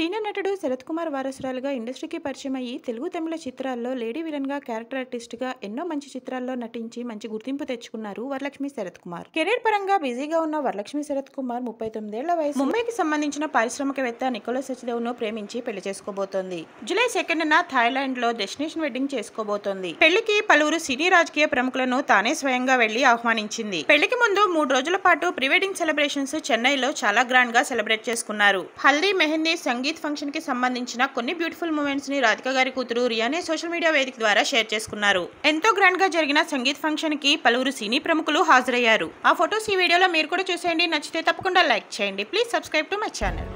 Senior నటుడు శరత్ కుమార్ వారసురాలుగా ఇండస్ట్రీకి పరిచయం అయ్యి తెలుగు తమిళ చిత్రాల్లో లేడీ విలన్గా క్యారెక్టర్ ఆర్టిస్ట్గా ఎన్నో మంచి చిత్రాల్లో నటించి మంచి గుర్తింపు తెచ్చుకున్నారు వరలక్ష్మి శరత్ కుమార్. కెరీర్ పరంగా బిజీగా ఉన్న వరలక్ష్మి శరత్ కుమార్ ముప్పై తొమ్మిదేళ్ళ వయసు ముంబైకి సంబంధించిన పారిశ్రామికవేత్త నికోలస్ సచిదేవ్ను ప్రేమించి పెళ్ళి చేసుకోబోతోంది. జూలై సెకండ్ న థాయిలాండ్లో డెస్టినేషన్ వెడ్డింగ్ చేసుకోబోతోంది. పెళ్ళికి పలువురు సినీ రాజకీయ ప్రముఖులను తానే స్వయంగా వెళ్ళి ఆహ్వానించింది. పెళ్ళికి ముందు మూడు రోజుల పాటు ప్రీ వెడ్డింగ్ సెలబ్రేషన్స్ చెన్నైలో చాలా గ్రాండ్గా సెలబ్రేట్ చేసుకున్నారు. హల్దీ మెహందీ సంగీత్ ఫంక్షన్కి సంబంధించిన కొన్ని బ్యూటిఫుల్ మూమెంట్స్ని రాధిక గారి కూతురు రియానే సోషల్ మీడియా వేదిక ద్వారా షేర్ చేసుకున్నారు. ఎంతో గ్రాండ్గా జరిగిన సంగీత్ ఫంక్షన్కి పలువురు సినీ ప్రముఖులు హాజరయ్యారు. ఆ ఫొటోస్ ఈ వీడియోలో మీరు కూడా చూసేయండి. నచ్చితే తప్పకుండా లైక్ చేయండి. Please subscribe to my channel.